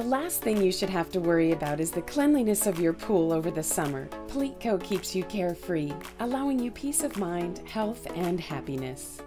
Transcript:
The last thing you should have to worry about is the cleanliness of your pool over the summer. Pleatco keeps you carefree, allowing you peace of mind, health, and happiness.